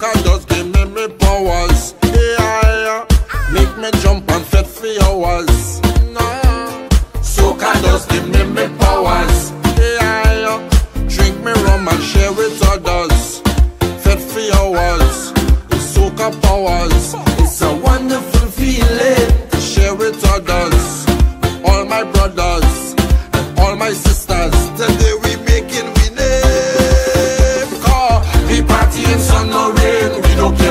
Soca just give me me powers. Yeah, uh, make me jump and fit for hours. Nah. Soca just give me me powers. Yeah, uh, drink me rum and share with others. Fit for hours. It's soca powers. It's a wonderful feeling. To share with others. All my brothers and all my sisters. Today we making we name. Call. We partying sun or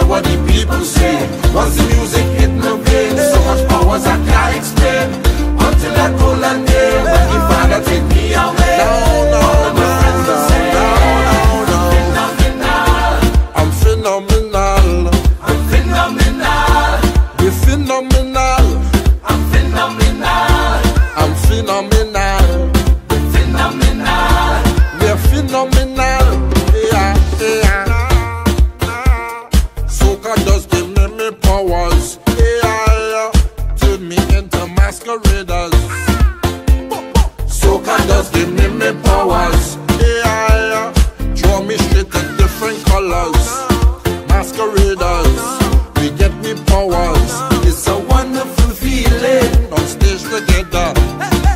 what the people say. Once the music hit my vein, so much powers I can't explain. Until that golden day when the Father take me away. No, no, All of my friends will say, no, no, no. Phenomenal, I'm phenomenal. I'm phenomenal, We're phenomenal. I'm phenomenal, I'm phenomenal. So just give me me powers. Yeah, uh, yeah. Draw me straight in different colors. Masqueraders, we get me powers. It's a wonderful feeling. On stage together,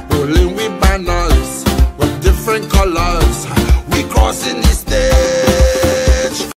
pulling with banners with different colors. We crossing.